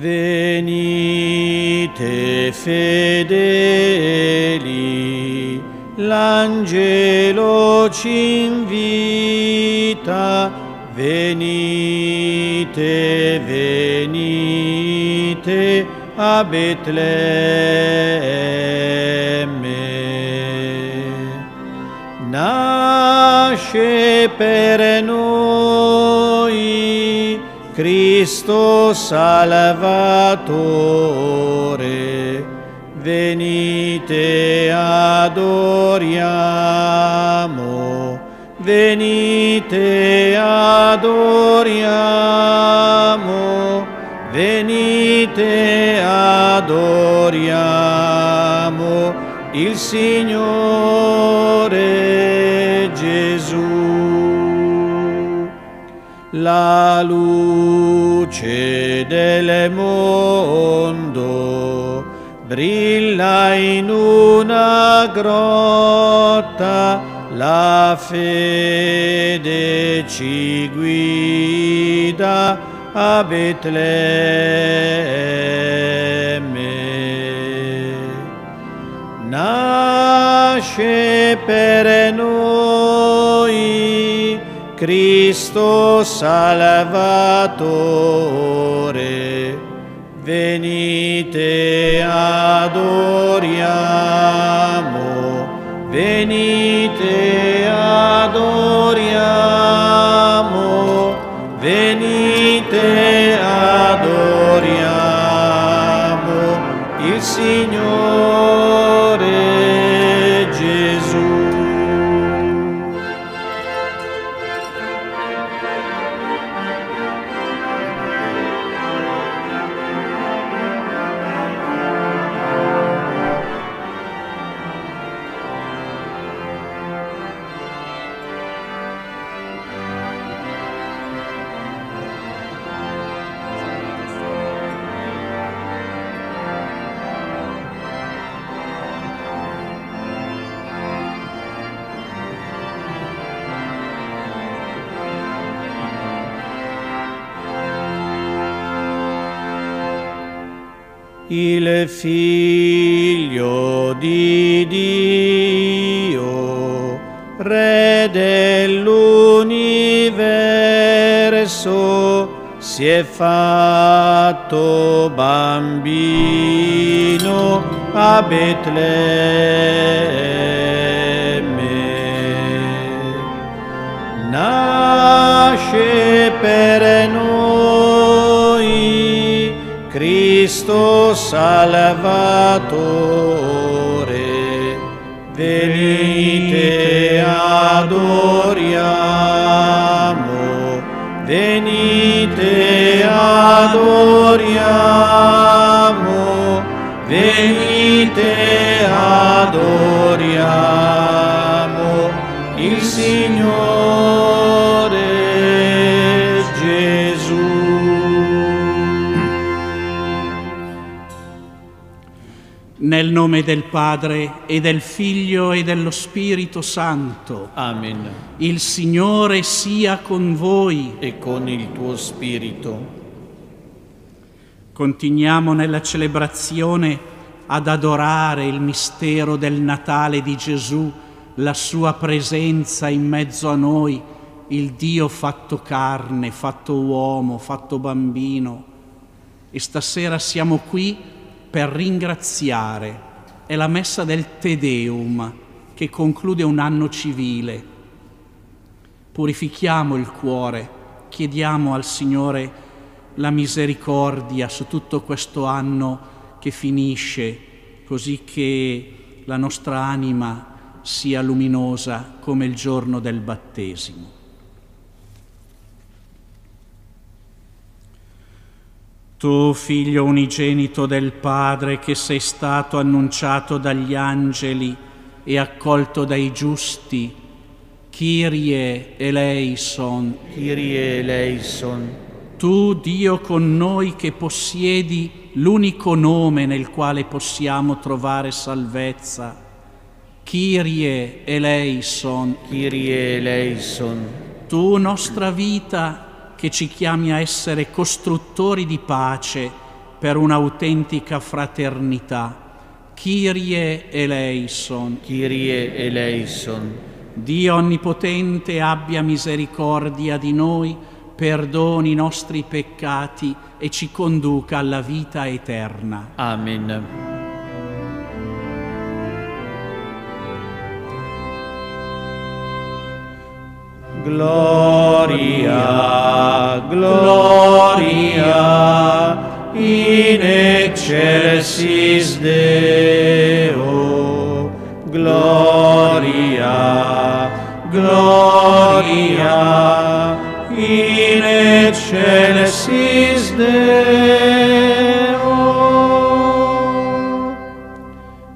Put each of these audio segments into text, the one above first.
Venite fedeli, l'angelo ci invita, venite, venite a Betlemme. Nasce per noi Cristo Salvatore, venite adoriamo, venite adoriamo, venite adoriamo il Signore La luce del mondo brilla in una grotta, la fede ci guida a Betlemme. Nasce per noi Cristo Salvatore, venite adoriamo, venite adoriamo, venite adoriamo il Signore il figlio di Dio, re dell'universo, si è fatto bambino a Betlemme. Nasce per noi Cristo Salvatore, venite adoriamo, venite adoriamo, venite adoriamo il Signore Nel nome del Padre e del Figlio e dello Spirito Santo, Amen. il Signore sia con voi. E con il tuo spirito. Continuiamo nella celebrazione ad adorare il mistero del Natale di Gesù, la sua presenza in mezzo a noi, il Dio fatto carne, fatto uomo, fatto bambino. E stasera siamo qui per ringraziare. È la messa del Te Deum che conclude un anno civile. Purifichiamo il cuore, chiediamo al Signore la misericordia su tutto questo anno che finisce, così che la nostra anima sia luminosa come il giorno del battesimo. Tu, figlio unigenito del Padre, che sei stato annunciato dagli angeli e accolto dai giusti, Kyrie eleison, Kyrie eleison, tu, Dio con noi che possiedi l'unico nome nel quale possiamo trovare salvezza, Kyrie eleison, Kyrie eleison, tu nostra vita che ci chiami a essere costruttori di pace per un'autentica fraternità. Kyrie eleison. Kyrie eleison. Dio Onnipotente abbia misericordia di noi, perdoni i nostri peccati e ci conduca alla vita eterna. Amen. Gloria, gloria in excelsis Deo. Gloria, gloria in excelsis Deo.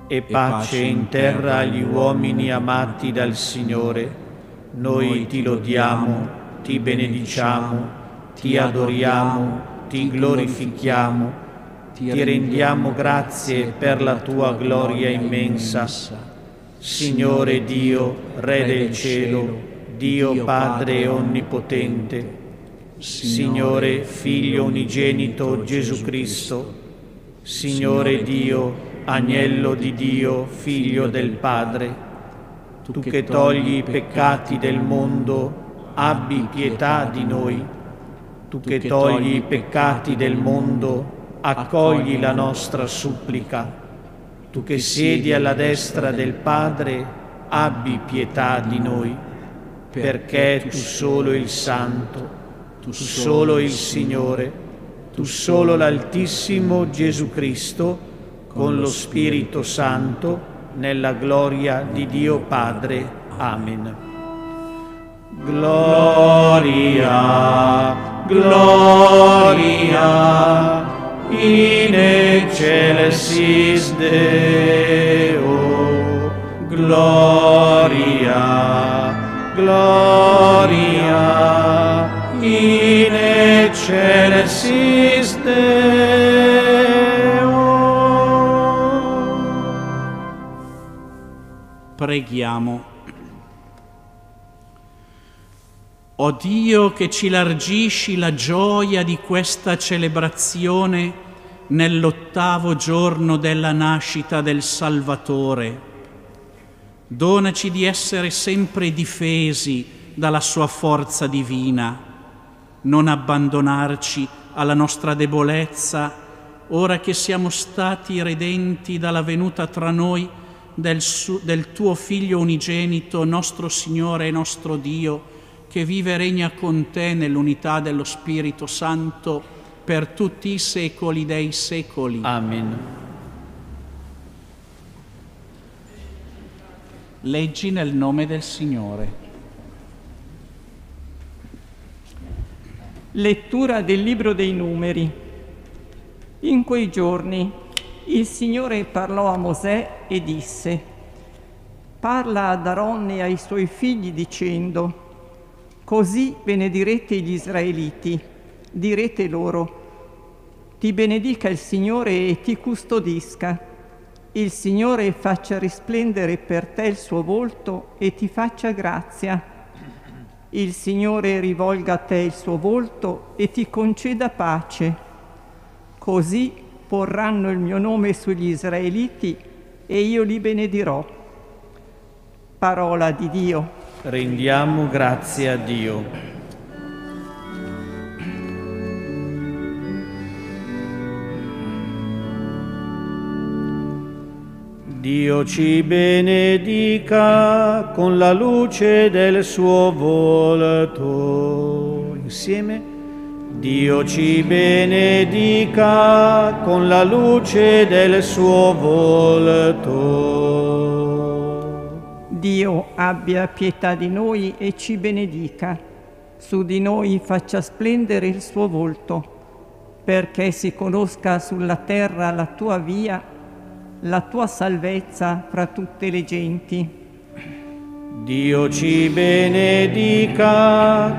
E pace in terra agli uomini amati dal Signore. Noi ti lodiamo, ti benediciamo, ti adoriamo, ti glorifichiamo, ti rendiamo grazie per la tua gloria immensa. Signore Dio, Re del cielo, Dio Padre onnipotente, Signore Figlio unigenito Gesù Cristo, Signore Dio, Agnello di Dio, Figlio del Padre, tu che togli i peccati del mondo, abbi pietà di noi. Tu che togli i peccati del mondo, accogli la nostra supplica. Tu che siedi alla destra del Padre, abbi pietà di noi, perché tu solo il Santo, tu solo il Signore, tu solo l'Altissimo Gesù Cristo, con lo Spirito Santo, nella gloria di Dio Padre. Amen. Gloria, gloria in excelsis Deo. Gloria, gloria in excelsis Deo. Preghiamo. O Dio che ci largisci la gioia di questa celebrazione nell'ottavo giorno della nascita del Salvatore, donaci di essere sempre difesi dalla sua forza divina, non abbandonarci alla nostra debolezza, ora che siamo stati redenti dalla venuta tra noi del, su- del tuo Figlio unigenito, nostro Signore e nostro Dio, che vive e regna con te nell'unità dello Spirito Santo per tutti i secoli dei secoli. Amen. Leggi nel nome del Signore. Lettura del libro dei numeri. In quei giorni il Signore parlò a Mosè e disse, parla ad Aaron e ai suoi figli dicendo, così benedirete gli israeliti, direte loro, ti benedica il Signore e ti custodisca. Il Signore faccia risplendere per te il suo volto e ti faccia grazia. Il Signore rivolga a te il suo volto e ti conceda pace. Così porranno il mio nome sugli israeliti e io li benedirò. Parola di Dio. Rendiamo grazie a Dio. Dio ci benedica con la luce del suo volto. Insieme. Dio ci benedica con la luce del suo volto. Dio abbia pietà di noi e ci benedica. Su di noi faccia splendere il suo volto, perché si conosca sulla terra la tua via, la tua salvezza fra tutte le genti. Dio ci benedica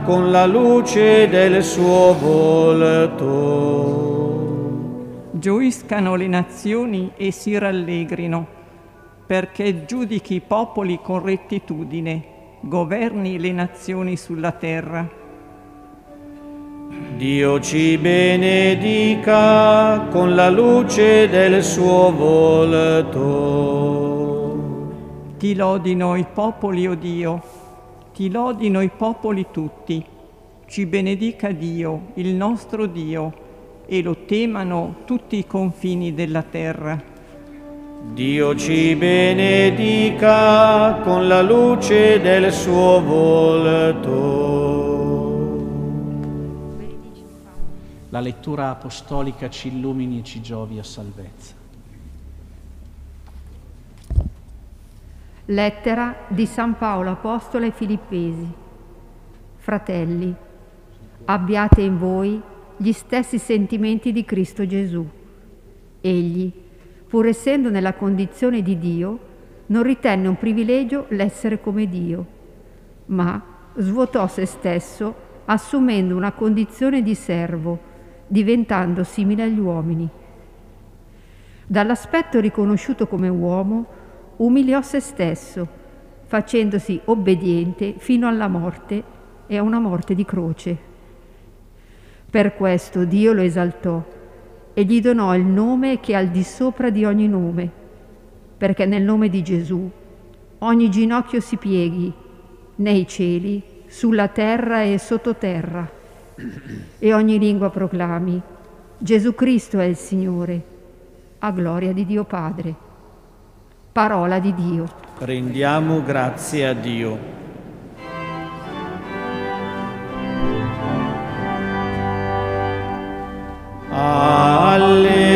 con la luce del suo volto. Gioiscano le nazioni e si rallegrino, perché giudichi i popoli con rettitudine, governi le nazioni sulla terra. Dio ci benedica con la luce del suo volto. Ti lodino i popoli, o oh Dio, ti lodino i popoli tutti. Ci benedica Dio, il nostro Dio, e lo temano tutti i confini della terra. Dio ci benedica con la luce del suo volto. La lettura apostolica ci illumini e ci giovi a salvezza. Lettera di San Paolo Apostolo ai Filippesi. Fratelli, abbiate in voi gli stessi sentimenti di Cristo Gesù. Egli, pur essendo nella condizione di Dio, non ritenne un privilegio l'essere come Dio, ma svuotò se stesso assumendo una condizione di servo, diventando simile agli uomini. Dall'aspetto riconosciuto come uomo, umiliò se stesso, facendosi obbediente fino alla morte e a una morte di croce. Per questo Dio lo esaltò e gli donò il nome che è al di sopra di ogni nome, perché nel nome di Gesù ogni ginocchio si pieghi, nei cieli, sulla terra e sottoterra, e ogni lingua proclami, Gesù Cristo è il Signore, a gloria di Dio Padre. Parola di Dio. Rendiamo grazie a Dio. Alleluia,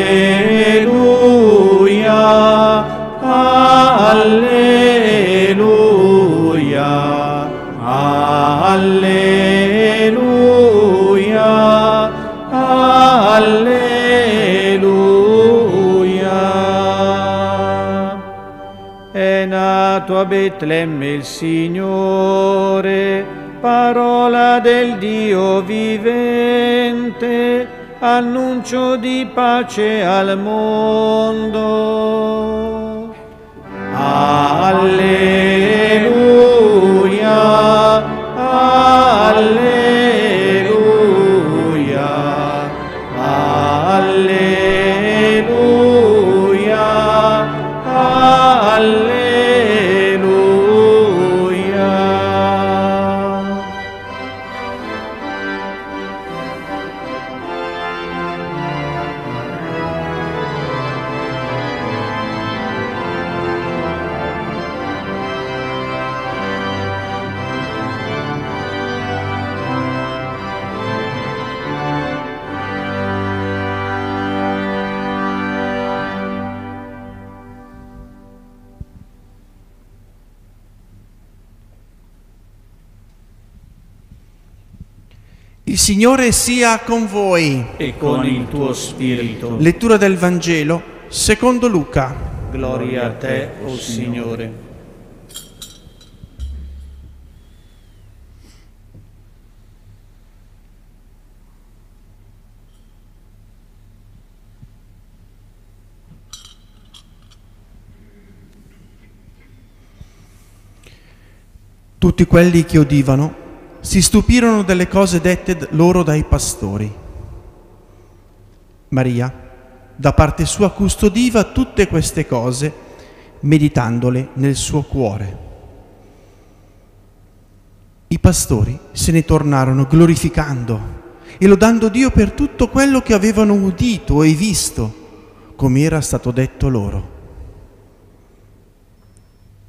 nato a Betlemme il Signore, parola del Dio vivente annuncio di pace al mondo. Alleluia, alleluia, Il Signore sia con voi. E con il tuo spirito. Lettura del Vangelo secondo Luca. Gloria a te, o Signore. Tutti quelli che udivano si stupirono delle cose dette loro dai pastori. Maria, da parte sua, custodiva tutte queste cose, meditandole nel suo cuore. I pastori se ne tornarono glorificando e lodando Dio per tutto quello che avevano udito e visto, come era stato detto loro.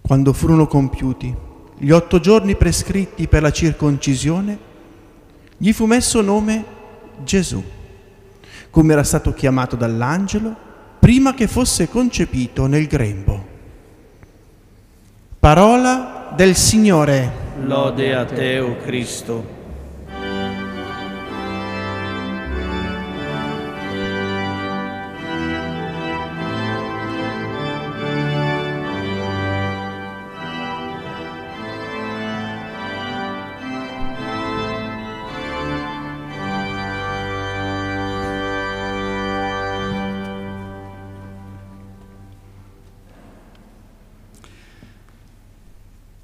Quando furono compiuti gli otto giorni prescritti per la circoncisione, gli fu messo nome Gesù, come era stato chiamato dall'angelo prima che fosse concepito nel grembo. Parola del Signore. Lode a te, o Cristo.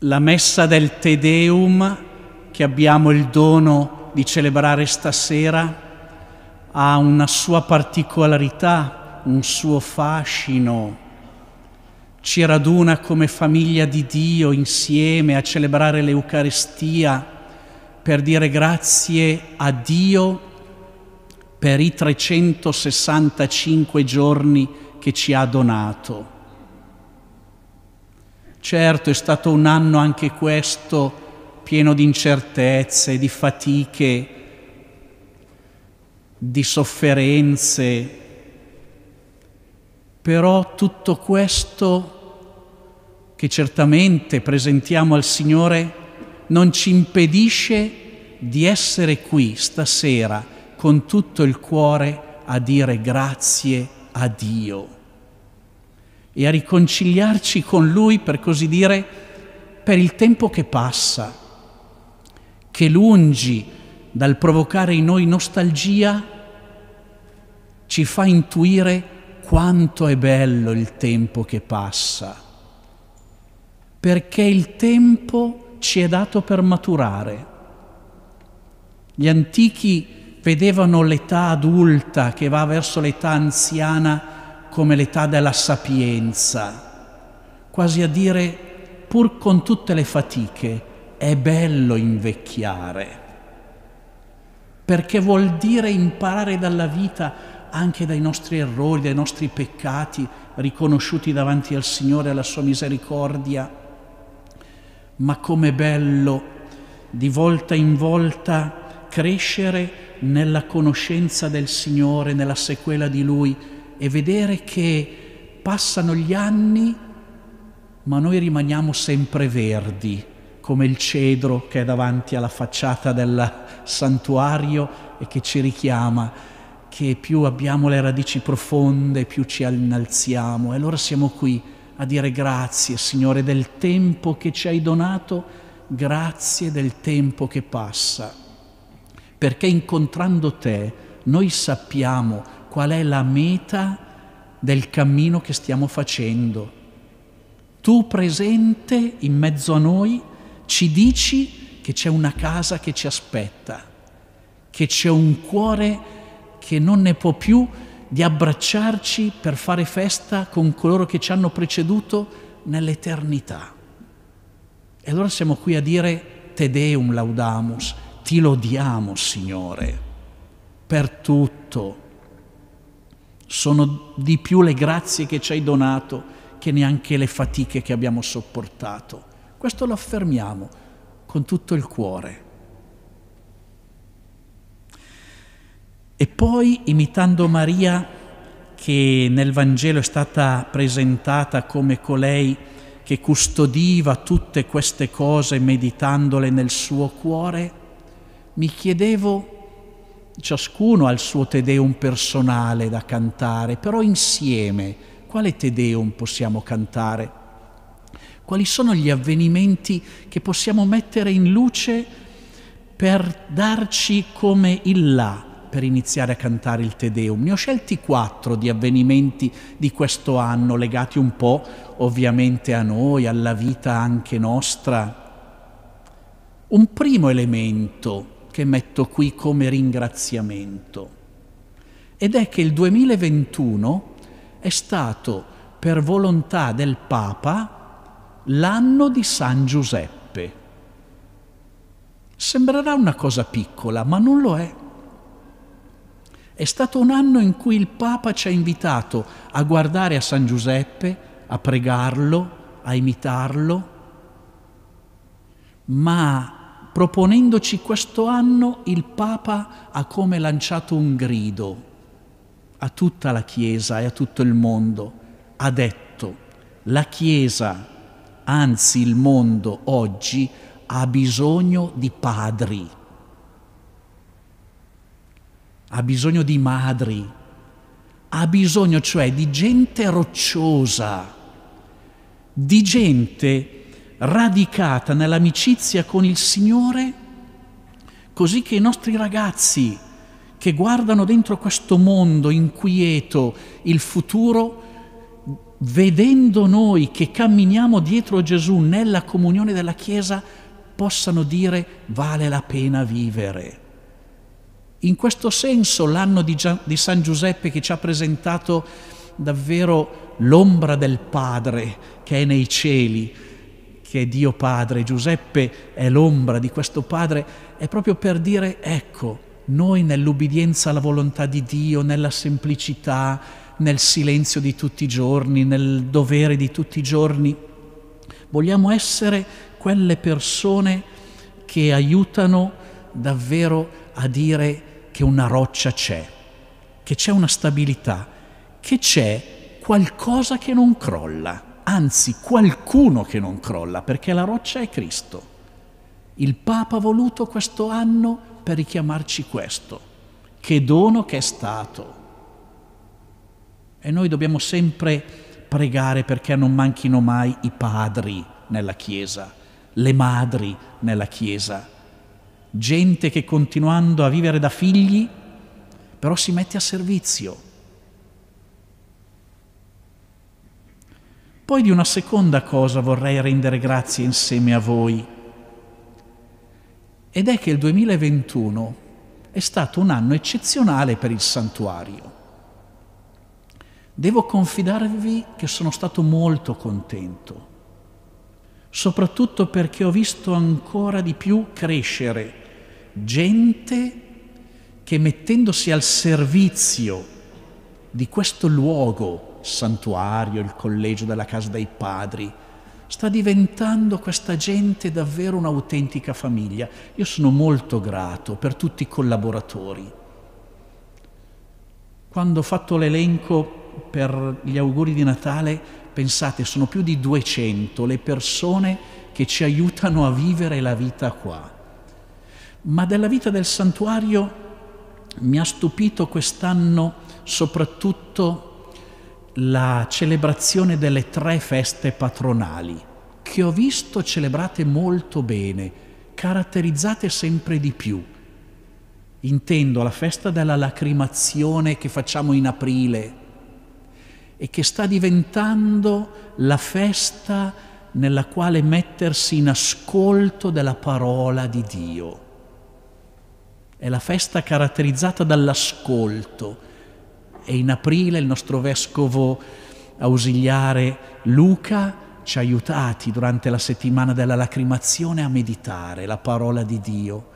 La messa del Te Deum che abbiamo il dono di celebrare stasera ha una sua particolarità, un suo fascino. Ci raduna come famiglia di Dio insieme a celebrare l'Eucaristia per dire grazie a Dio per i 365 giorni che ci ha donato. Certo è stato un anno anche questo pieno di incertezze, di fatiche, di sofferenze, però tutto questo che certamente presentiamo al Signore non ci impedisce di essere qui stasera con tutto il cuore a dire grazie a Dio e a riconciliarci con Lui, per così dire, per il tempo che passa, che lungi dal provocare in noi nostalgia, ci fa intuire quanto è bello il tempo che passa, perché il tempo ci è dato per maturare. Gli antichi vedevano l'età adulta che va verso l'età anziana come l'età della sapienza, quasi a dire, pur con tutte le fatiche, è bello invecchiare, perché vuol dire imparare dalla vita anche dai nostri errori, dai nostri peccati, riconosciuti davanti al Signore e alla sua misericordia. Ma com'è bello di volta in volta crescere nella conoscenza del Signore, nella sequela di Lui e vedere che passano gli anni, ma noi rimaniamo sempre verdi, come il cedro che è davanti alla facciata del santuario e che ci richiama, che più abbiamo le radici profonde, più ci innalziamo. E allora siamo qui a dire grazie, Signore, del tempo che ci hai donato, grazie del tempo che passa perché incontrando te noi sappiamo qual è la meta del cammino che stiamo facendo. Tu presente in mezzo a noi ci dici che c'è una casa che ci aspetta, che c'è un cuore che non ne può più di abbracciarci per fare festa con coloro che ci hanno preceduto nell'eternità. E allora siamo qui a dire Te Deum Laudamus, ti lodiamo, Signore, per tutto. Sono di più le grazie che ci hai donato che neanche le fatiche che abbiamo sopportato. Questo lo affermiamo con tutto il cuore. E poi, imitando Maria, che nel Vangelo è stata presentata come colei che custodiva tutte queste cose meditandole nel suo cuore, mi chiedevo, ciascuno ha il suo Tedeum personale da cantare, però insieme quale Tedeum possiamo cantare? Quali sono gli avvenimenti che possiamo mettere in luce per darci come il là per iniziare a cantare il Te Deum. Ne ho scelti quattro di avvenimenti di questo anno, legati un po' ovviamente a noi, alla vita anche nostra. Un primo elemento che metto qui come ringraziamento. Ed è che il 2021 è stato, per volontà del Papa, l'anno di San Giuseppe. Sembrerà una cosa piccola, ma non lo è. È stato un anno in cui il Papa ci ha invitato a guardare a San Giuseppe, a pregarlo, a imitarlo, ma proponendoci questo anno, il Papa ha come lanciato un grido a tutta la Chiesa e a tutto il mondo. Ha detto, la Chiesa, anzi il mondo oggi, ha bisogno di padri, ha bisogno di madri, ha bisogno cioè di gente rocciosa, di gente radicata nell'amicizia con il Signore, così che i nostri ragazzi che guardano dentro questo mondo inquieto il futuro, vedendo noi che camminiamo dietro Gesù nella comunione della Chiesa, possano dire vale la pena vivere. In questo senso l'anno di, Gian, di San Giuseppe che ci ha presentato davvero l'ombra del Padre che è nei cieli, che è Dio Padre, Giuseppe è l'ombra di questo Padre, è proprio per dire ecco, noi nell'ubbidienza alla volontà di Dio, nella semplicità, nel silenzio di tutti i giorni, nel dovere di tutti i giorni, vogliamo essere quelle persone che aiutano davvero a dire che una roccia c'è, che c'è una stabilità, che c'è qualcosa che non crolla, anzi qualcuno che non crolla, perché la roccia è Cristo. Il Papa ha voluto questo anno per richiamarci questo. Che dono che è stato. E noi dobbiamo sempre pregare perché non manchino mai i padri nella Chiesa, le madri nella Chiesa, gente che continuando a vivere da figli, però si mette a servizio. Poi di una seconda cosa vorrei rendere grazie insieme a voi ed è che il 2021 è stato un anno eccezionale per il santuario. Devo confidarvi che sono stato molto contento, soprattutto perché ho visto ancora di più crescere gente che mettendosi al servizio di questo luogo, santuario, il collegio della casa dei padri, sta diventando questa gente davvero un'autentica famiglia. Io sono molto grato per tutti i collaboratori. Quando ho fatto l'elenco per gli auguri di Natale, pensate, sono più di 200 le persone che ci aiutano a vivere la vita qua. Ma della vita del santuario mi ha stupito quest'anno soprattutto la celebrazione delle tre feste patronali, che ho visto celebrate molto bene, caratterizzate sempre di più. Intendo la festa della lacrimazione che facciamo in aprile e che sta diventando la festa nella quale mettersi in ascolto della parola di Dio. È la festa caratterizzata dall'ascolto, e in aprile il nostro vescovo ausiliare Luca ci ha aiutati durante la settimana della lacrimazione a meditare la parola di Dio,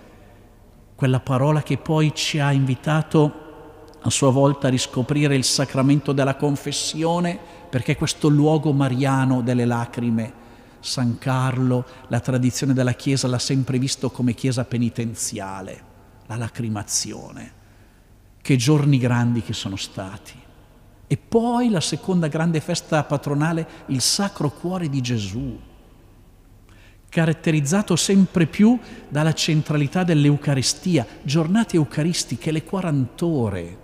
quella parola che poi ci ha invitato a sua volta a riscoprire il sacramento della confessione, perché questo luogo mariano delle lacrime, San Carlo, la tradizione della Chiesa l'ha sempre visto come Chiesa penitenziale, la lacrimazione che giorni grandi che sono stati. E poi la seconda grande festa patronale, il Sacro Cuore di Gesù, caratterizzato sempre più dalla centralità dell'Eucaristia, giornate eucaristiche, le 40 ore,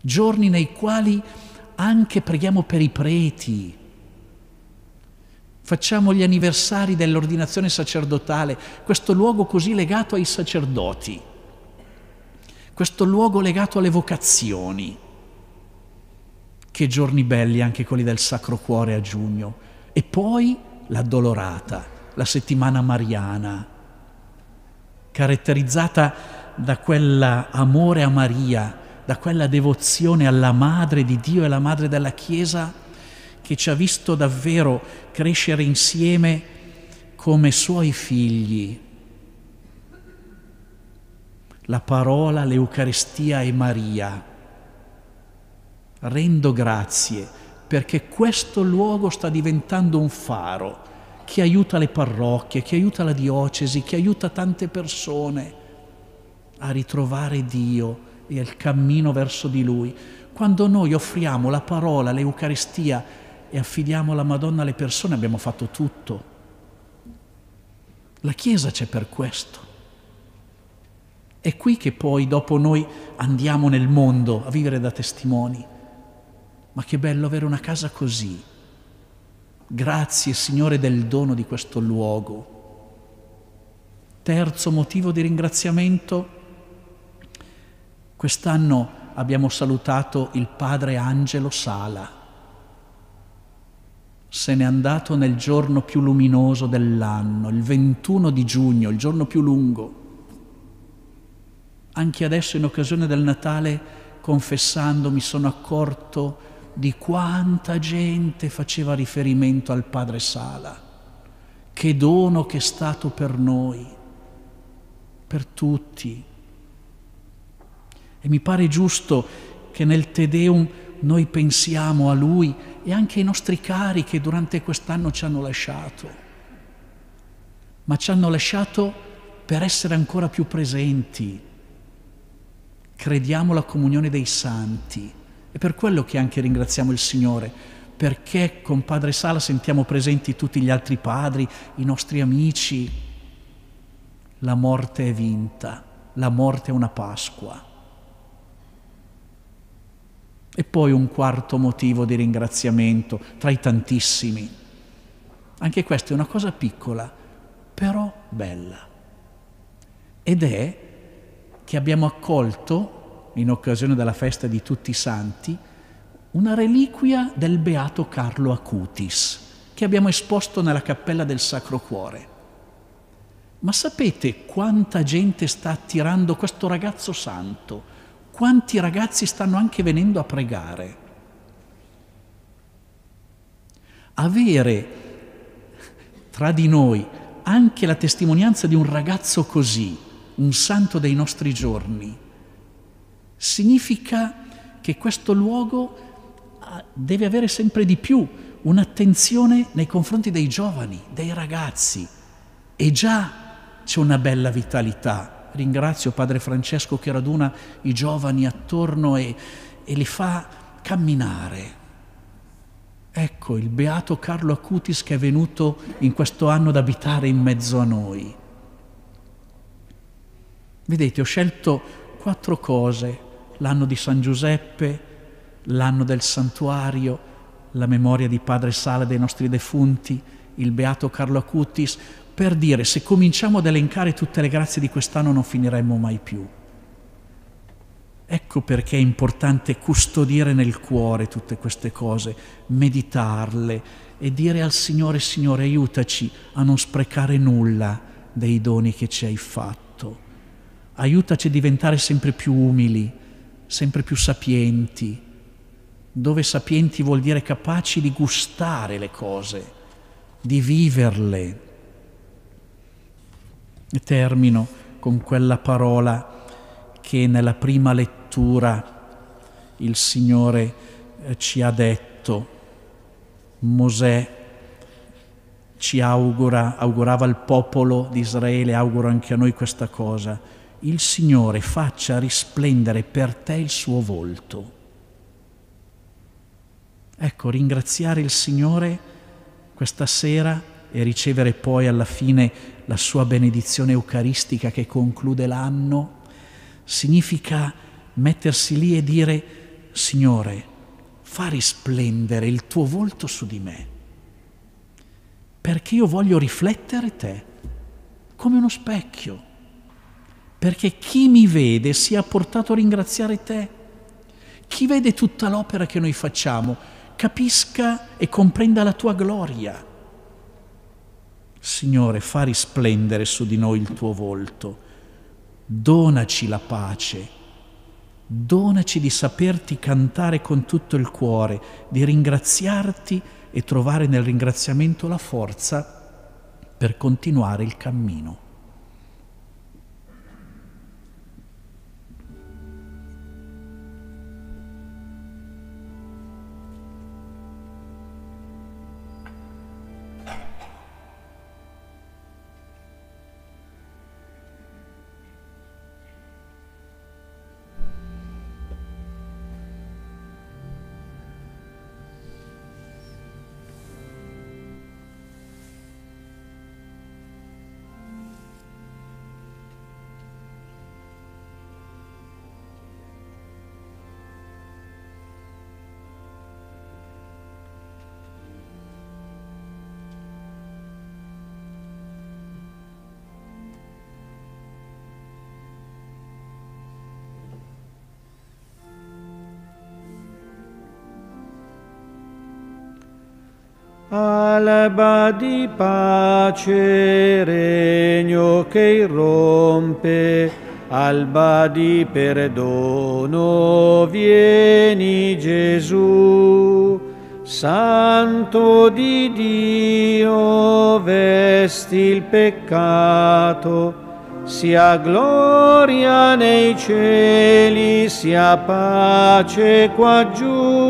giorni nei quali anche preghiamo per i preti, facciamo gli anniversari dell'ordinazione sacerdotale, questo luogo così legato ai sacerdoti questo luogo legato alle vocazioni. Che giorni belli anche quelli del Sacro Cuore a giugno. E poi l'addolorata, la settimana mariana, caratterizzata da quell'amore a Maria, da quella devozione alla Madre di Dio e alla Madre della Chiesa che ci ha visto davvero crescere insieme come suoi figli, la parola, l'Eucaristia e Maria. Rendo grazie perché questo luogo sta diventando un faro che aiuta le parrocchie, che aiuta la diocesi, che aiuta tante persone a ritrovare Dio e il cammino verso di Lui. Quando noi offriamo la parola, l'Eucaristia e affidiamo la Madonna alle persone abbiamo fatto tutto. La Chiesa c'è per questo. È qui che poi dopo noi andiamo nel mondo a vivere da testimoni. Ma che bello avere una casa così. Grazie Signore del dono di questo luogo. Terzo motivo di ringraziamento. Quest'anno abbiamo salutato il padre Angelo Sala. Se n'è andato nel giorno più luminoso dell'anno, il 21 di giugno, il giorno più lungo Anche adesso in occasione del Natale, confessando, mi sono accorto di quanta gente faceva riferimento al Padre Sala. Che dono che è stato per noi, per tutti. E mi pare giusto che nel Te Deum noi pensiamo a Lui e anche ai nostri cari che durante quest'anno ci hanno lasciato, ma ci hanno lasciato per essere ancora più presenti. Crediamo alla comunione dei santi è per quello che anche ringraziamo il Signore, perché con Padre Sala sentiamo presenti tutti gli altri padri, i nostri amici. La morte è vinta, la morte è una Pasqua. E poi un quarto motivo di ringraziamento tra i tantissimi. Anche questa è una cosa piccola, però bella. Ed è che abbiamo accolto in occasione della festa di tutti i santi, una reliquia del beato Carlo Acutis, che abbiamo esposto nella cappella del Sacro Cuore. Ma sapete quanta gente sta attirando questo ragazzo santo? Quanti ragazzi stanno anche venendo a pregare? Avere tra di noi anche la testimonianza di un ragazzo così, un santo dei nostri giorni, significa che questo luogo ah, deve avere sempre di più un'attenzione nei confronti dei giovani, dei ragazzi. E già c'è una bella vitalità. Ringrazio Padre Francesco che raduna i giovani attorno e, e li fa camminare. Ecco il beato Carlo Acutis che è venuto in questo anno ad abitare in mezzo a noi. Vedete, ho scelto quattro cose l'anno di San Giuseppe, l'anno del santuario, la memoria di Padre Sala dei nostri defunti, il beato Carlo Acutis, per dire se cominciamo ad elencare tutte le grazie di quest'anno non finiremmo mai più. Ecco perché è importante custodire nel cuore tutte queste cose, meditarle e dire al Signore, Signore, aiutaci a non sprecare nulla dei doni che ci hai fatto. Aiutaci a diventare sempre più umili, sempre più sapienti, dove sapienti vuol dire capaci di gustare le cose, di viverle. E termino con quella parola che nella prima lettura il Signore eh, ci ha detto. Mosè ci augura, augurava al popolo di Israele, auguro anche a noi questa cosa il Signore faccia risplendere per te il suo volto. Ecco, ringraziare il Signore questa sera e ricevere poi alla fine la sua benedizione eucaristica che conclude l'anno, significa mettersi lì e dire, Signore, fa risplendere il tuo volto su di me, perché io voglio riflettere te come uno specchio perché chi mi vede sia portato a ringraziare te. Chi vede tutta l'opera che noi facciamo capisca e comprenda la tua gloria. Signore, fa risplendere su di noi il tuo volto, donaci la pace, donaci di saperti cantare con tutto il cuore, di ringraziarti e trovare nel ringraziamento la forza per continuare il cammino. Alba di pace regno che irrompe alba di perdono, vieni Gesù, Santo di Dio, vesti il peccato, sia gloria nei cieli, sia pace qua giù,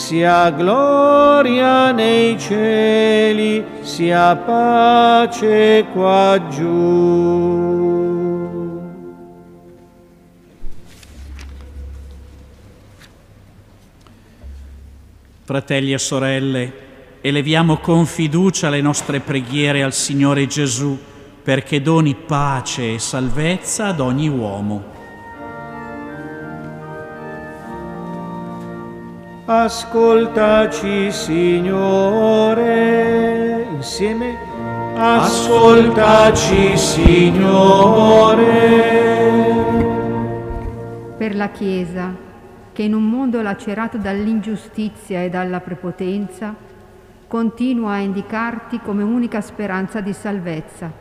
sia gloria nei cieli, sia pace qua giù. Fratelli e sorelle, eleviamo con fiducia le nostre preghiere al Signore Gesù perché doni pace e salvezza ad ogni uomo. Ascoltaci, Signore, insieme. Ascoltaci, Signore. Per la Chiesa, che in un mondo lacerato dall'ingiustizia e dalla prepotenza, continua a indicarti come unica speranza di salvezza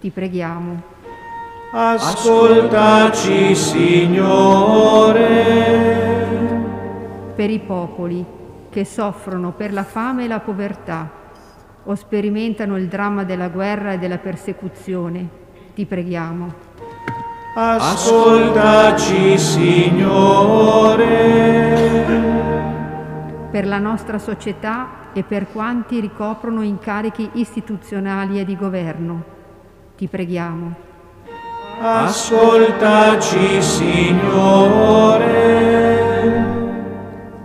ti preghiamo. Ascoltaci, Signore. Per i popoli che soffrono per la fame e la povertà o sperimentano il dramma della guerra e della persecuzione, ti preghiamo. Ascoltaci, Signore. Per la nostra società e per quanti ricoprono incarichi istituzionali e di governo, ti preghiamo. Ascoltaci, Signore.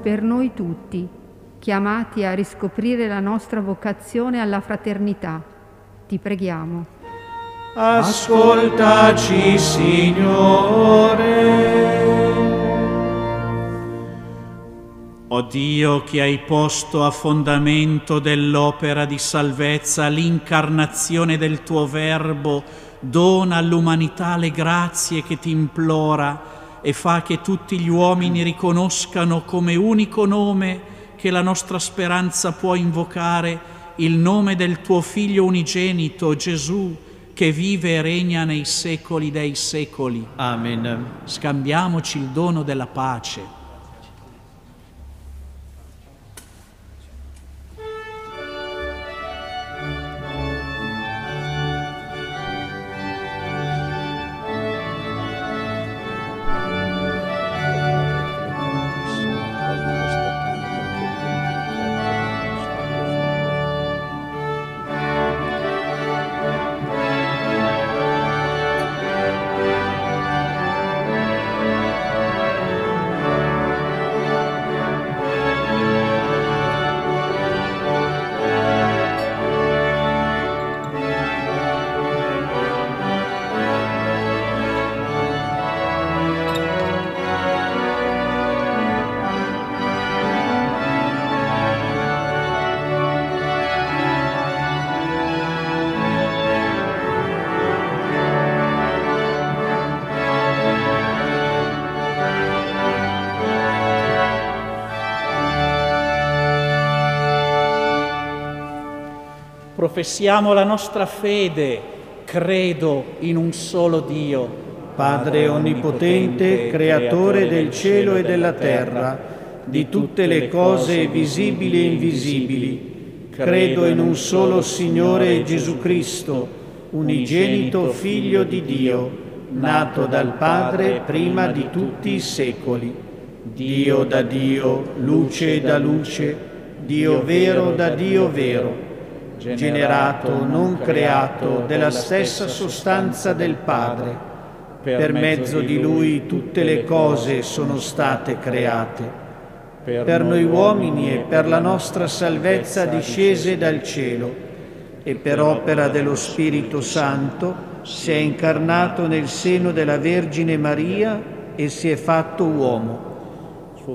Per noi tutti, chiamati a riscoprire la nostra vocazione alla fraternità, ti preghiamo. Ascoltaci, Signore. O Dio che hai posto a fondamento dell'opera di salvezza l'incarnazione del tuo Verbo, dona all'umanità le grazie che ti implora e fa che tutti gli uomini riconoscano come unico nome che la nostra speranza può invocare il nome del tuo Figlio unigenito, Gesù, che vive e regna nei secoli dei secoli. Amen. Scambiamoci il dono della pace. Professiamo la nostra fede, credo in un solo Dio, Padre Onnipotente, Creatore del cielo e della terra, di tutte le cose visibili e invisibili. Credo in un solo Signore Gesù Cristo, unigenito Figlio di Dio, nato dal Padre prima di tutti i secoli. Dio da Dio, luce da luce, Dio vero da Dio vero generato, non creato, della stessa sostanza del Padre. Per mezzo di Lui tutte le cose sono state create. Per noi uomini e per la nostra salvezza discese dal cielo e per opera dello Spirito Santo si è incarnato nel seno della Vergine Maria e si è fatto uomo.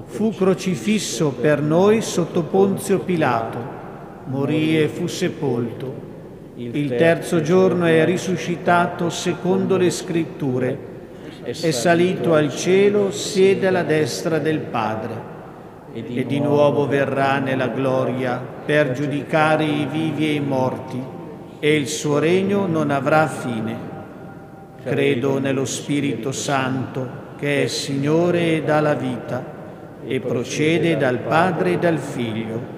Fu crocifisso per noi sotto Ponzio Pilato morì e fu sepolto. Il terzo giorno è risuscitato secondo le scritture, è salito al cielo, siede alla destra del Padre e di nuovo verrà nella gloria per giudicare i vivi e i morti e il suo regno non avrà fine. Credo nello Spirito Santo, che è Signore e dà la vita, e procede dal Padre e dal Figlio.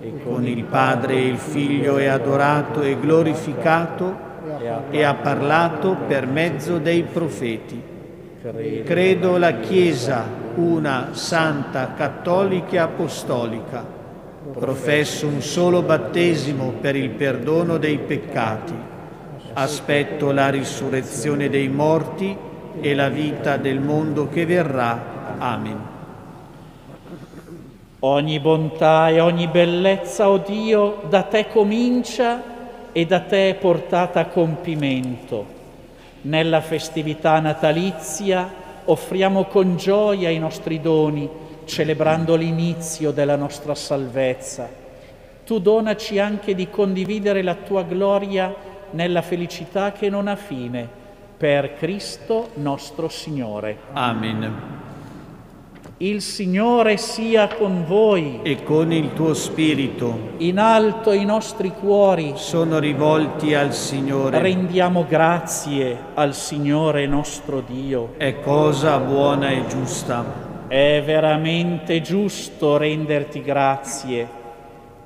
E con il Padre e il Figlio è adorato e glorificato e ha parlato per mezzo dei profeti. Credo la Chiesa, una santa, cattolica e apostolica. Professo un solo battesimo per il perdono dei peccati aspetto la risurrezione dei morti e la vita del mondo che verrà. Amen. Ogni bontà e ogni bellezza, o oh Dio, da te comincia e da te è portata a compimento. Nella festività natalizia offriamo con gioia i nostri doni, celebrando l'inizio della nostra salvezza. Tu donaci anche di condividere la tua gloria nella felicità che non ha fine, per Cristo nostro Signore. Amen. Il Signore sia con voi. E con il tuo spirito. In alto i nostri cuori. Sono rivolti al Signore. Rendiamo grazie al Signore nostro Dio. È cosa buona e giusta. È veramente giusto renderti grazie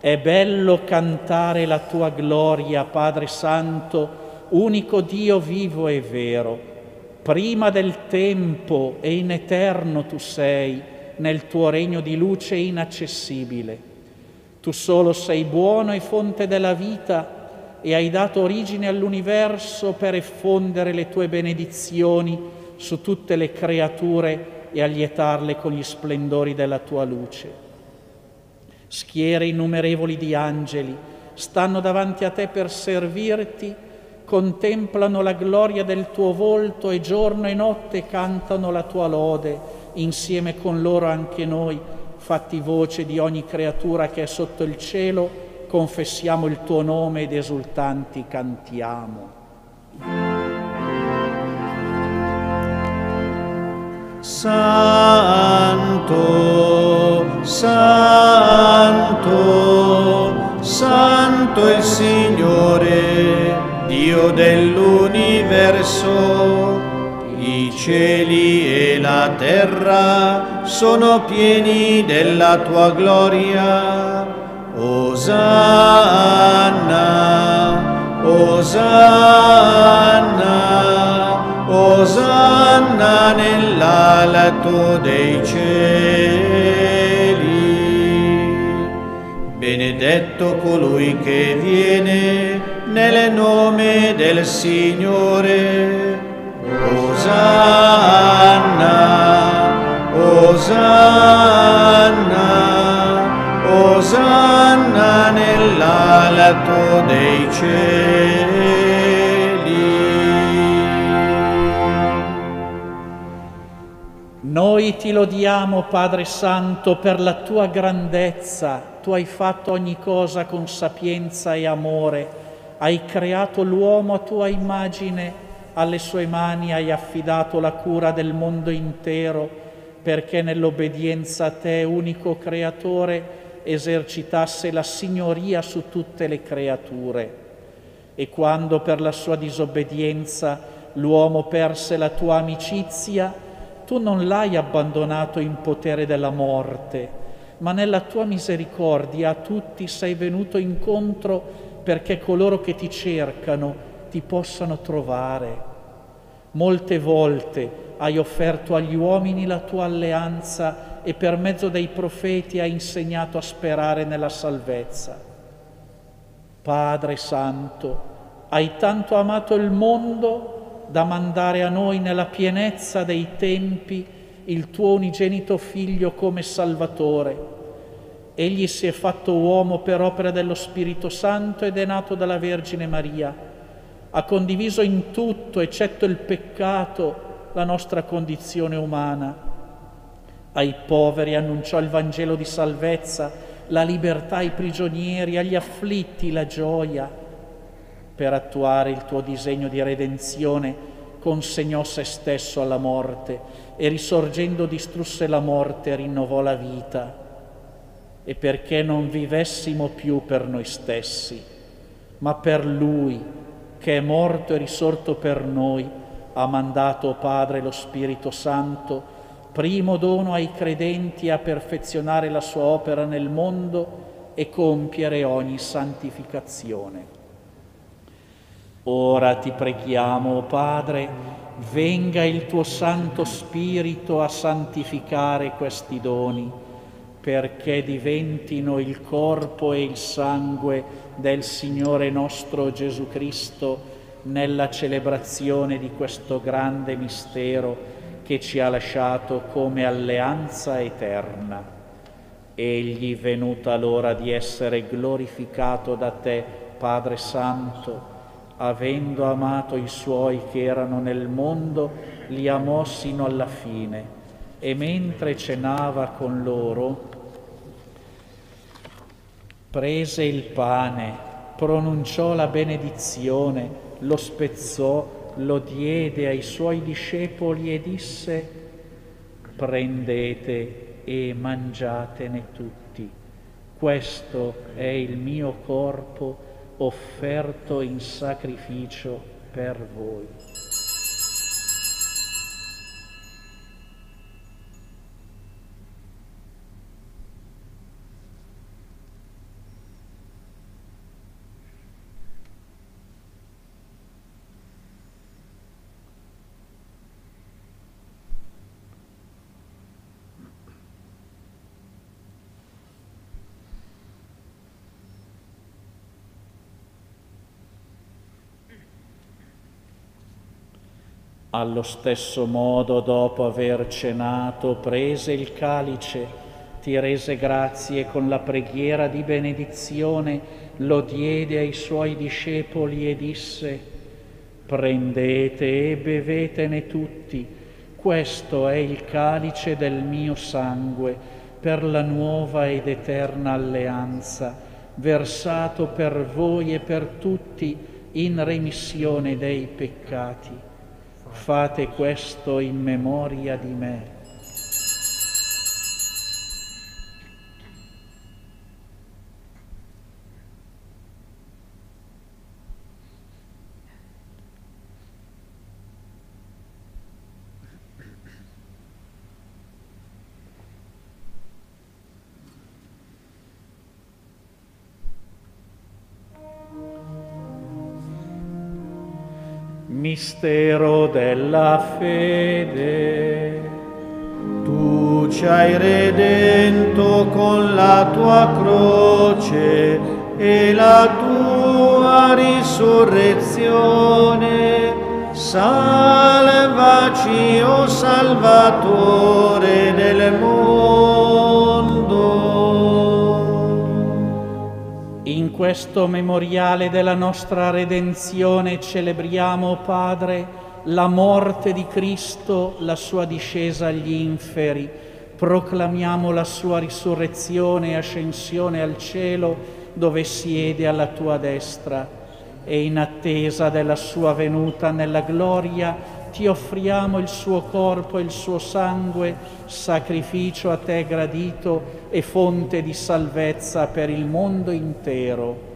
è bello cantare la tua gloria, Padre Santo, unico Dio vivo e vero. Prima del tempo e in eterno tu sei, nel tuo regno di luce inaccessibile. Tu solo sei buono e fonte della vita e hai dato origine all'universo per effondere le tue benedizioni su tutte le creature e allietarle con gli splendori della tua luce. Schiere innumerevoli di angeli stanno davanti a te per servirti, contemplano la gloria del tuo volto e giorno e notte cantano la tua lode, insieme con loro anche noi, fatti voce di ogni creatura che è sotto il cielo, confessiamo il tuo nome ed esultanti cantiamo. Santo, Santo, Santo il Signore, Dio dell'universo. I cieli e la terra sono pieni della tua gloria. Osanna, Osanna. Osanna nell'alto dei cieli. Benedetto colui che viene nel nome del Signore. Osanna, Osanna, Osanna nell'alto dei cieli. Noi ti lodiamo, Padre Santo, per la tua grandezza. Tu hai fatto ogni cosa con sapienza e amore. Hai creato l'uomo a tua immagine, alle sue mani hai affidato la cura del mondo intero, perché nell'obbedienza a te, unico creatore, esercitasse la signoria su tutte le creature. E quando per la sua disobbedienza l'uomo perse la tua amicizia, tu non l'hai abbandonato in potere della morte, ma nella tua misericordia a tutti sei venuto incontro perché coloro che ti cercano ti possano trovare. Molte volte hai offerto agli uomini la tua alleanza e per mezzo dei profeti hai insegnato a sperare nella salvezza. Padre Santo, hai tanto amato il mondo da mandare a noi nella pienezza dei tempi il tuo unigenito Figlio come Salvatore. Egli si è fatto uomo per opera dello Spirito Santo ed è nato dalla Vergine Maria. Ha condiviso in tutto, eccetto il peccato, la nostra condizione umana. Ai poveri annunciò il Vangelo di salvezza, la libertà ai prigionieri, agli afflitti la gioia per attuare il tuo disegno di redenzione, consegnò se stesso alla morte e risorgendo distrusse la morte e rinnovò la vita. E perché non vivessimo più per noi stessi, ma per Lui che è morto e risorto per noi, ha mandato Padre lo Spirito Santo, primo dono ai credenti a perfezionare la sua opera nel mondo e compiere ogni santificazione. Ora ti preghiamo, Padre, venga il tuo Santo Spirito a santificare questi doni, perché diventino il corpo e il sangue del Signore nostro Gesù Cristo, nella celebrazione di questo grande mistero che ci ha lasciato come alleanza eterna. Egli, venuta l'ora di essere glorificato da te, Padre Santo, avendo amato i suoi che erano nel mondo, li amò sino alla fine e mentre cenava con loro, prese il pane, pronunciò la benedizione, lo spezzò, lo diede ai suoi discepoli e disse, prendete e mangiatene tutti, questo è il mio corpo offerto in sacrificio per voi. Allo stesso modo, dopo aver cenato, prese il calice, ti rese grazie con la preghiera di benedizione lo diede ai suoi discepoli e disse, prendete e bevetene tutti, questo è il calice del mio sangue per la nuova ed eterna alleanza, versato per voi e per tutti in remissione dei peccati Fate questo in memoria di me. Mistero della fede. Tu ci hai redento con la tua croce e la tua risurrezione. Salvaci, o oh Salvatore del mondo. Questo memoriale della nostra redenzione celebriamo, Padre, la morte di Cristo, la sua discesa agli inferi, proclamiamo la sua risurrezione e ascensione al cielo dove siede alla tua destra. E in attesa della sua venuta nella gloria ti offriamo il suo corpo e il suo sangue, sacrificio a te gradito e fonte di salvezza per il mondo intero.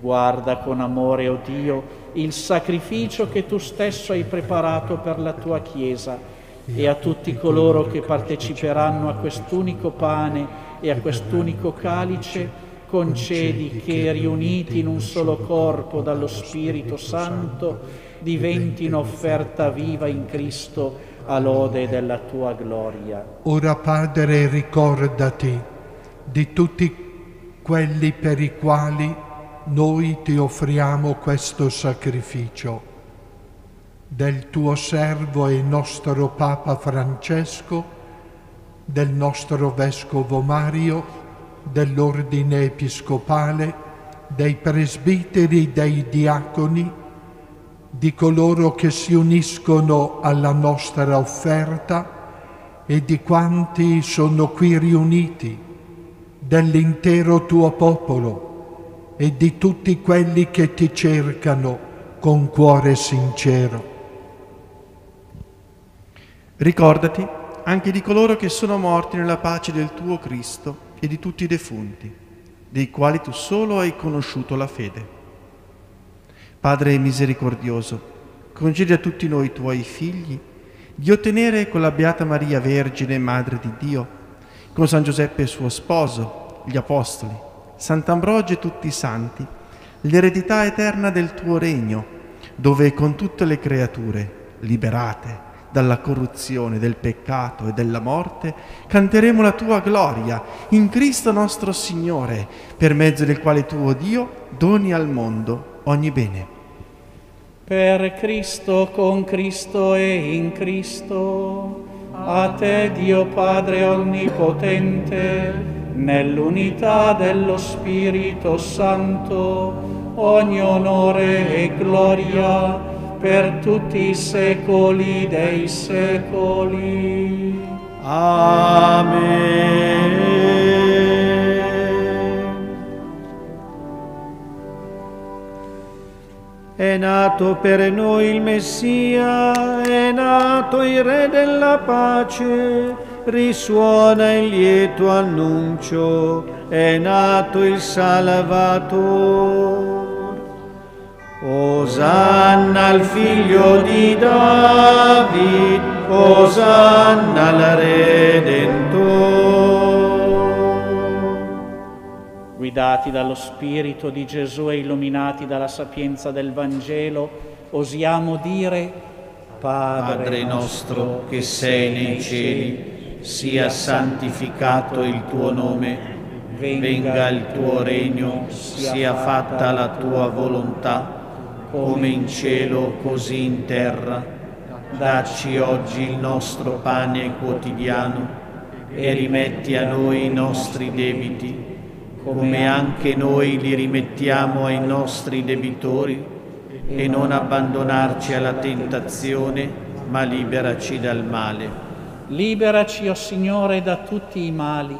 Guarda con amore, o oh Dio, il sacrificio che tu stesso hai preparato per la tua Chiesa e a tutti coloro che parteciperanno a quest'unico pane e a quest'unico calice, concedi che, riuniti in un solo corpo dallo Spirito Santo, diventino offerta viva in Cristo a lode della tua gloria. Ora Padre ricordati di tutti quelli per i quali noi ti offriamo questo sacrificio, del tuo servo e nostro Papa Francesco, del nostro Vescovo Mario, dell'ordine episcopale, dei presbiteri, dei diaconi, di coloro che si uniscono alla nostra offerta e di quanti sono qui riuniti, dell'intero tuo popolo e di tutti quelli che ti cercano con cuore sincero. Ricordati anche di coloro che sono morti nella pace del tuo Cristo e di tutti i defunti, dei quali tu solo hai conosciuto la fede Padre misericordioso, concedi a tutti noi tuoi figli di ottenere con la Beata Maria Vergine, Madre di Dio, con San Giuseppe suo sposo, gli Apostoli, Sant'Ambrogio e tutti i santi, l'eredità eterna del tuo regno, dove con tutte le creature, liberate dalla corruzione, del peccato e della morte, canteremo la tua gloria in Cristo nostro Signore, per mezzo del quale tuo Dio doni al mondo ogni bene. Per Cristo, con Cristo e in Cristo, a te Dio Padre Onnipotente, nell'unità dello Spirito Santo, ogni onore e gloria per tutti i secoli dei secoli. Amen. È nato per noi il Messia, è nato il Re della pace, risuona il lieto annuncio, è nato il Salvatore. Osanna al figlio di David, Osanna al Redentore. Guidati dallo Spirito di Gesù e illuminati dalla sapienza del Vangelo, osiamo dire, Padre, Padre nostro che sei nei cieli, sia santificato il tuo nome, venga il tuo regno, sia fatta la tua volontà, come in cielo così in terra. Dacci oggi il nostro pane quotidiano e rimetti a noi i nostri debiti, come anche noi li rimettiamo ai nostri debitori, e non abbandonarci alla tentazione, ma liberaci dal male. Liberaci, o oh Signore, da tutti i mali,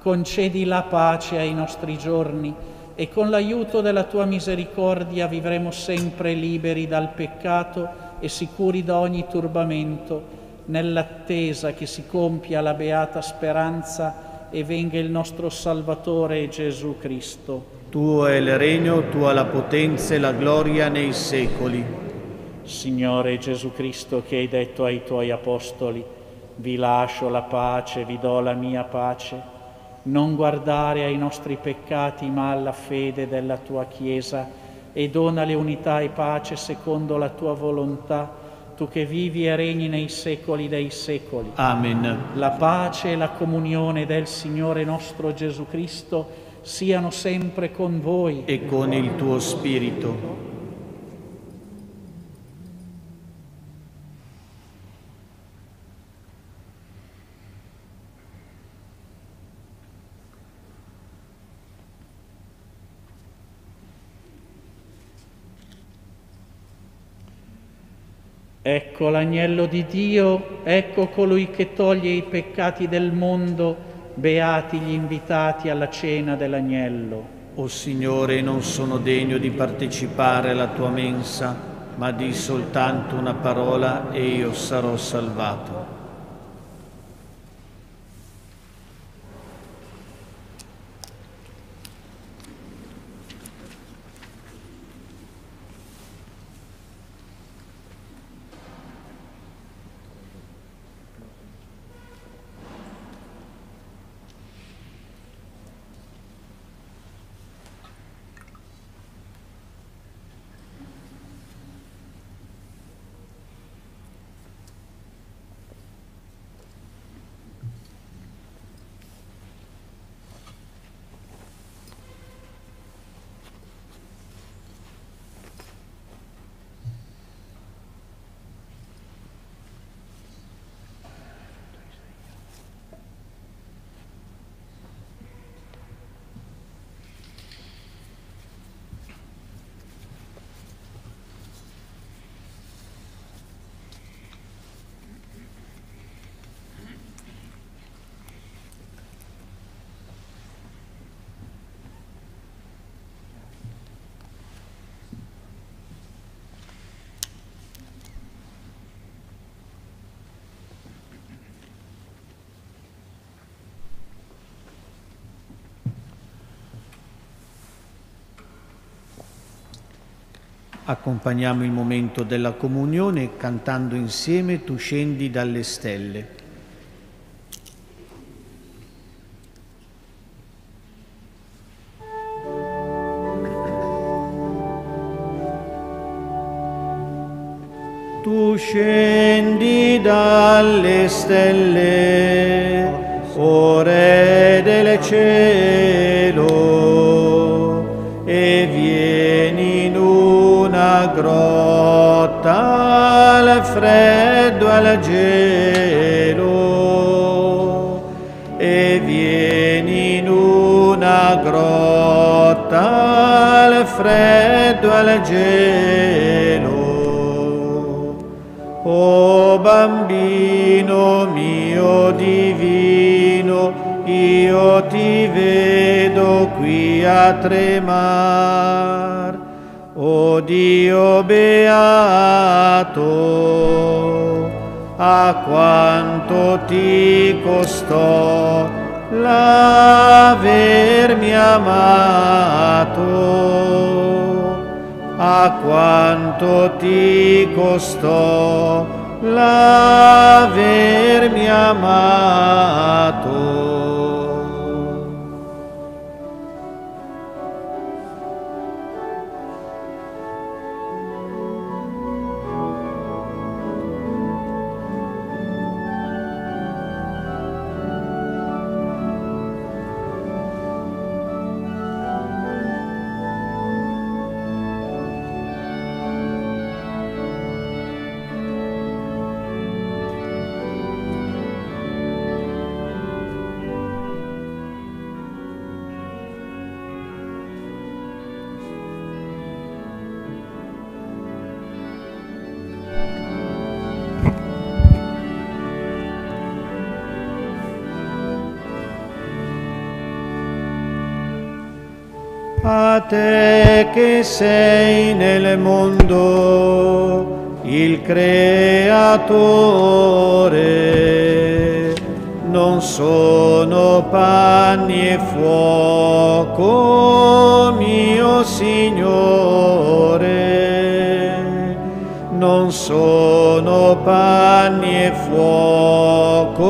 concedi la pace ai nostri giorni e con l'aiuto della tua misericordia vivremo sempre liberi dal peccato e sicuri da ogni turbamento, nell'attesa che si compia la beata speranza e venga il nostro Salvatore Gesù Cristo. Tuo è il regno, tua la potenza e la gloria nei secoli. Signore Gesù Cristo, che hai detto ai tuoi apostoli, vi lascio la pace, vi do la mia pace non guardare ai nostri peccati ma alla fede della tua Chiesa e donale unità e pace secondo la tua volontà, tu che vivi e regni nei secoli dei secoli. Amen. La pace e la comunione del Signore nostro Gesù Cristo siano sempre con voi. E con il tuo Spirito. Ecco l'agnello di Dio, ecco colui che toglie i peccati del mondo, beati gli invitati alla cena dell'agnello. O Signore, non sono degno di partecipare alla tua mensa, ma di soltanto una parola e io sarò salvato. Accompagniamo il momento della comunione cantando insieme Tu scendi dalle stelle. Tu scendi dalle stelle, freddo al gelo, e vieni in una grotta al freddo al gelo. O bambino mio divino, io ti vedo qui a tremar. O Dio beato, a quanto ti costò l'avermi amato a quanto ti costò l'avermi amato. Te che sei nel mondo il creatore, non sono panni e fuoco, mio Signore, non sono panni e fuoco,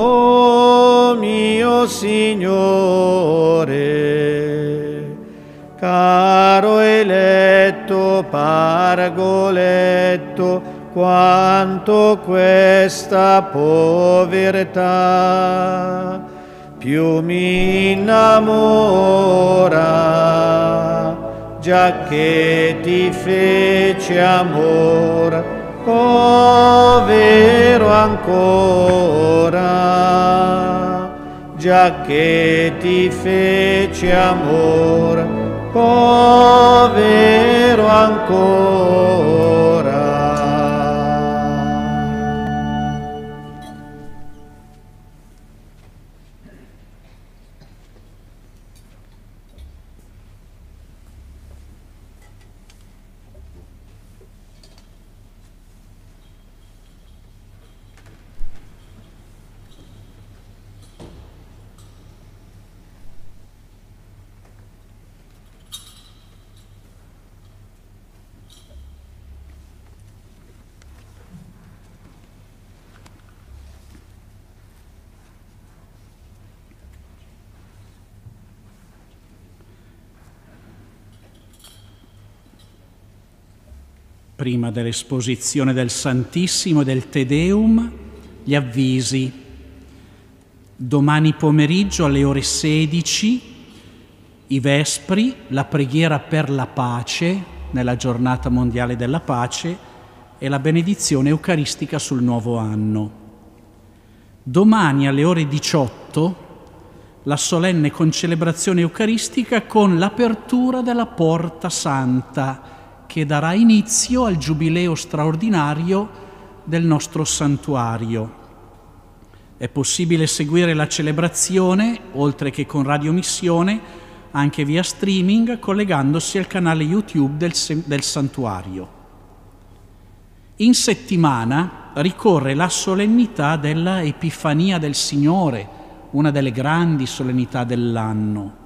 mio Signore. Caro eletto pargoletto, quanto questa povertà. Più mi innamora, già che ti fece amor, povero ancora, già che ti fece amor, povero ancora. Prima dell'esposizione del Santissimo e del Te Deum, gli avvisi. Domani pomeriggio alle ore 16 i Vespri, la preghiera per la pace nella giornata mondiale della pace e la benedizione eucaristica sul nuovo anno. Domani alle ore 18 la solenne concelebrazione eucaristica con l'apertura della porta santa che darà inizio al giubileo straordinario del nostro santuario. È possibile seguire la celebrazione, oltre che con radiomissione, anche via streaming collegandosi al canale YouTube del, del santuario. In settimana ricorre la solennità della Epifania del Signore, una delle grandi solennità dell'anno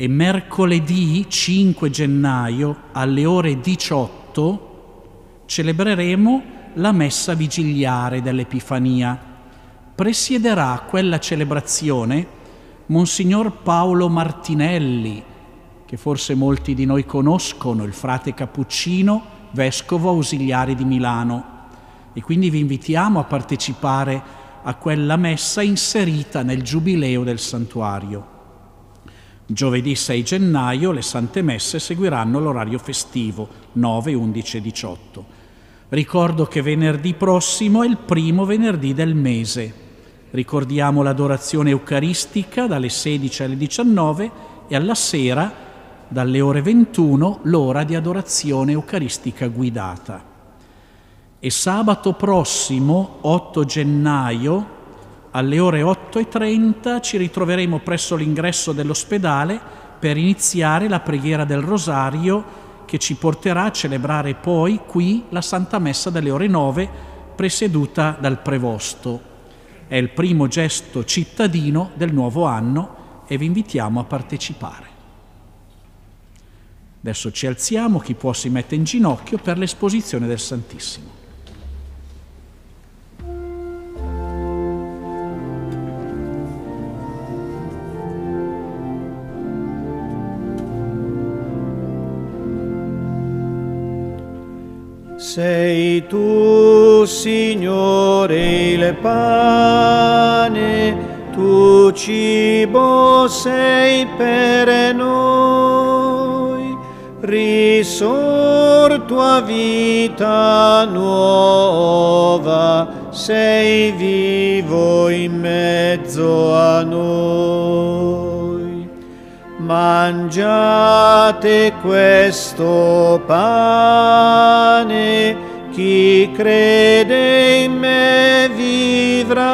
e mercoledì 5 gennaio alle ore 18 8 celebreremo la messa vigiliare dell'Epifania. Presiederà quella celebrazione Monsignor Paolo Martinelli, che forse molti di noi conoscono, il frate cappuccino, vescovo ausiliare di Milano. E quindi vi invitiamo a partecipare a quella messa inserita nel giubileo del santuario. Giovedì 6 gennaio le sante messe seguiranno l'orario festivo 9, 11 e 18. Ricordo che venerdì prossimo è il primo venerdì del mese. Ricordiamo l'adorazione eucaristica dalle 16 alle 19 e alla sera dalle ore 21 l'ora di adorazione eucaristica guidata. E sabato prossimo, 8 gennaio, alle ore 8.30 ci ritroveremo presso l'ingresso dell'ospedale per iniziare la preghiera del rosario che ci porterà a celebrare poi qui la Santa Messa delle ore 9 presieduta dal Prevosto. È il primo gesto cittadino del nuovo anno e vi invitiamo a partecipare. Adesso ci alziamo, chi può si mette in ginocchio per l'esposizione del Santissimo. Sei tu, Signore, il pane, tu cibo sei per noi, risorto a vita nuova, sei vivo in mezzo a noi. Mangiate questo pane, chi crede in me vivrà,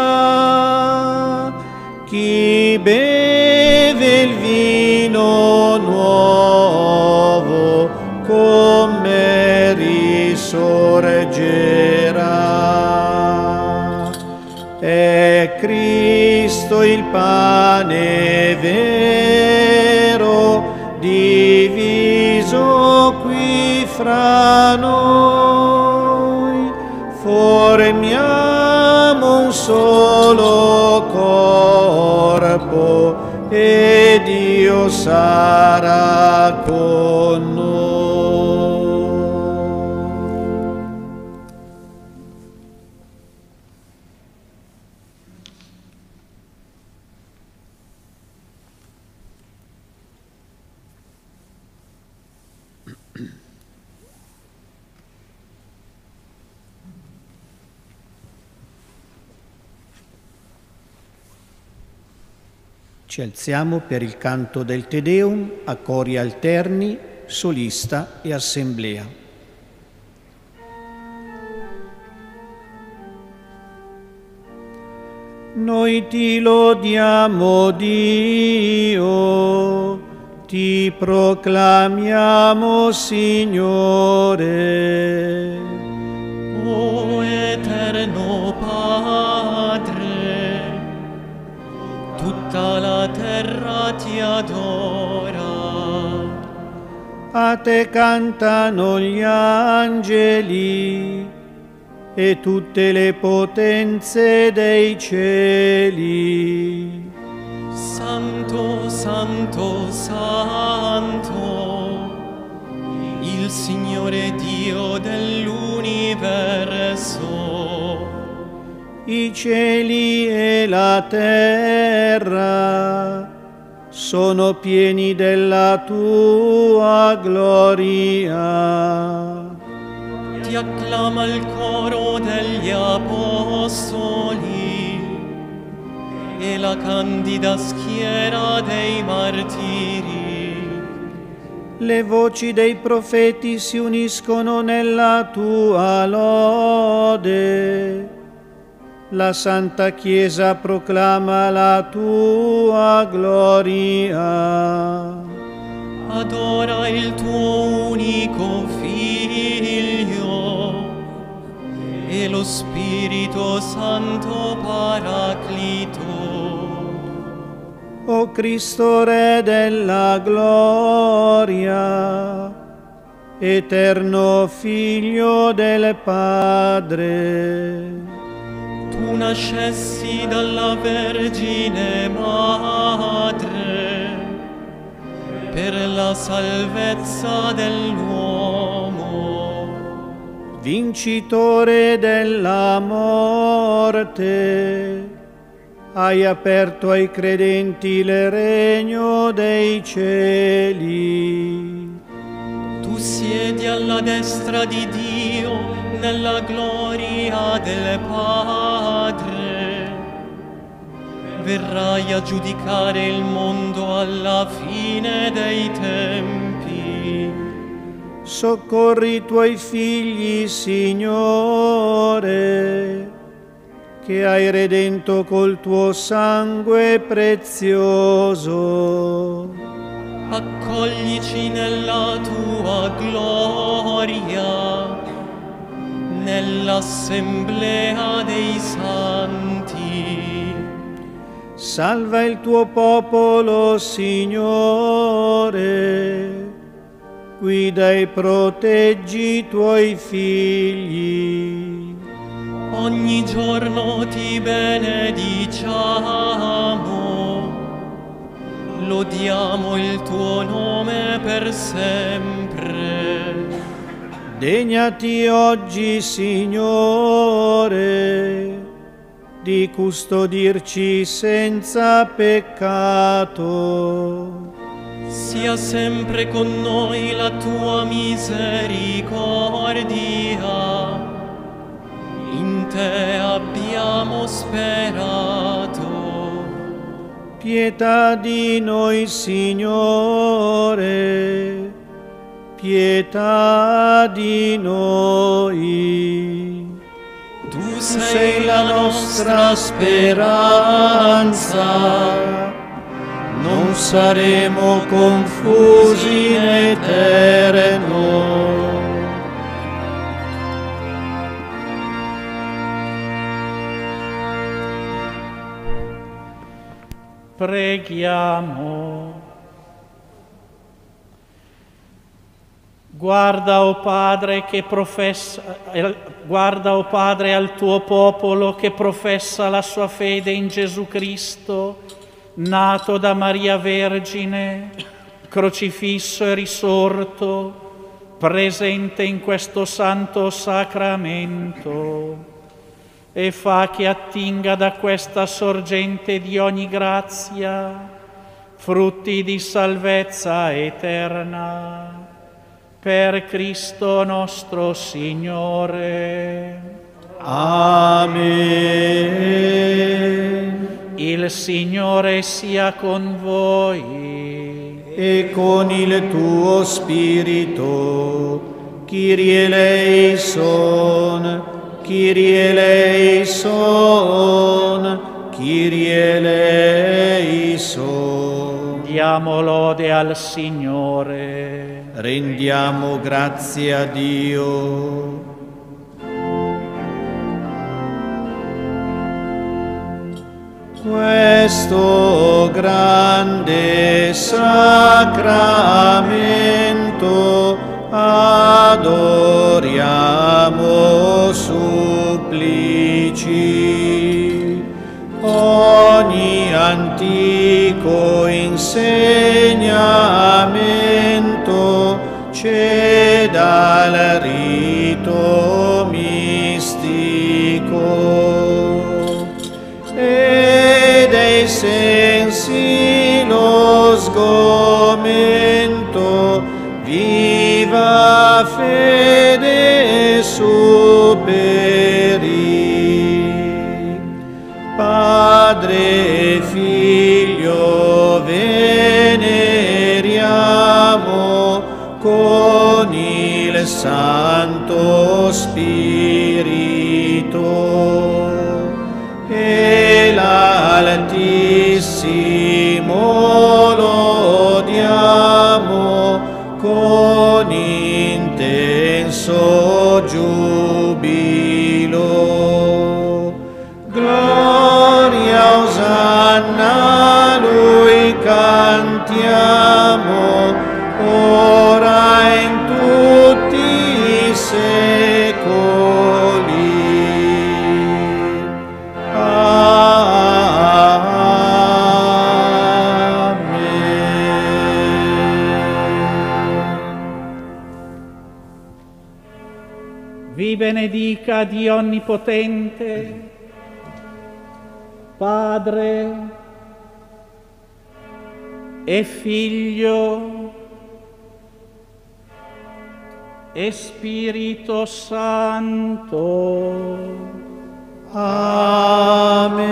chi beve il vino nuovo con me risorgerà. È Cristo il pane vero, fra noi, formiamo un solo corpo e Dio sarà con noi. Ci alziamo per il canto del Te Deum a cori alterni, solista e assemblea. Noi ti lodiamo Dio, ti proclamiamo Signore. A te cantano gli angeli e tutte le potenze dei cieli. Santo, santo, santo, il Signore Dio dell'universo. I cieli e la terra sono pieni della tua gloria. Ti acclama il coro degli apostoli e la candida schiera dei martiri. Le voci dei profeti si uniscono nella tua lode La Santa Chiesa proclama la tua gloria. Adora il tuo unico Figlio e lo Spirito Santo Paraclito. O Cristo Re della gloria, eterno Figlio del Padre. Tu nascessi dalla Vergine Madre per la salvezza dell'uomo. Vincitore della morte, hai aperto ai credenti il regno dei cieli. Tu siedi alla destra di Dio nella gloria del Padre. Verrai a giudicare il mondo alla fine dei tempi. Soccorri i tuoi figli, Signore, che hai redento col tuo sangue prezioso. Accoglici nella tua gloria, nell'assemblea dei santi. Salva il tuo popolo, Signore, guida e proteggi i tuoi figli. Ogni giorno ti benediciamo, lodiamo il tuo nome per sempre. Degnati oggi, Signore, di custodirci senza peccato. Sia sempre con noi la tua misericordia. In te abbiamo sperato. Pietà di noi, Signore, pietà di noi. Tu Sei la nostra speranza, non saremo confusi in eterno. Preghiamo. Guarda, o Padre, che professa, eh, guarda, o Padre, al tuo popolo che professa la sua fede in Gesù Cristo, nato da Maria Vergine, crocifisso e risorto, presente in questo santo sacramento e fa che attinga da questa sorgente di ogni grazia frutti di salvezza eterna. Per Cristo nostro Signore. Amen. Il Signore sia con voi. E con il tuo spirito, Kyrie eleison, Kyrie eleison, Kyrie eleison. Diamo lode al Signore. Rendiamo grazie a Dio. Questo grande sacramento adoriamo supplici. Ogni antico insegnamento ceda al rito Figlio veneriamo con il Santo Spirito Onnipotente, Padre e Figlio e Spirito Santo. Amen.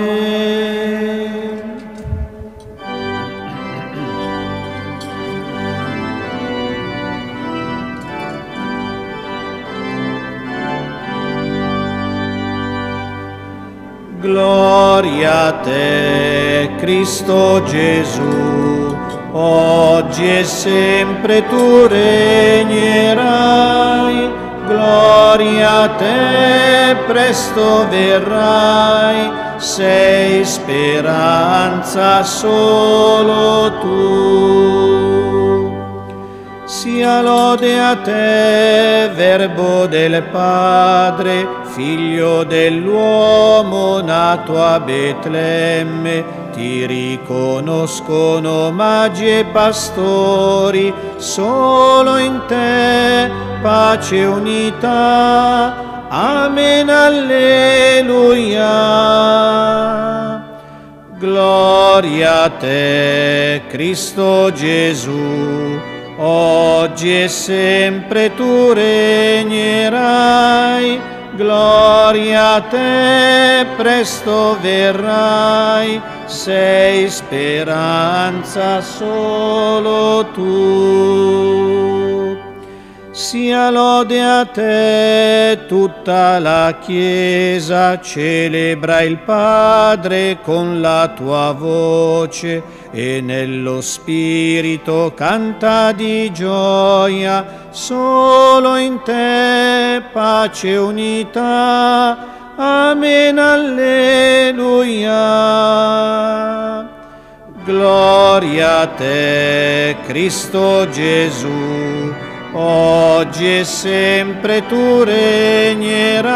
Gloria a te, Cristo Gesù, oggi e sempre tu regnerai. Gloria a te, presto verrai, sei speranza solo tu. Sia lode a te, verbo del Padre, figlio dell'uomo nato a Betlemme, ti riconoscono magi e pastori, solo in te pace e unità. Amen, alleluia. Gloria a te, Cristo Gesù, oggi e sempre tu regnerai. Gloria a te, presto verrai, sei speranza solo tu. Sia lode a te tutta la Chiesa, celebra il Padre con la tua voce e nello Spirito canta di gioia, solo in te pace e unità. Amen, alleluia. Gloria a te, Cristo Gesù, oggi e sempre tu regnerai.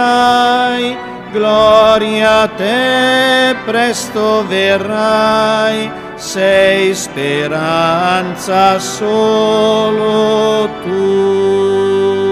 Gloria a te, presto verrai, sei speranza solo tu.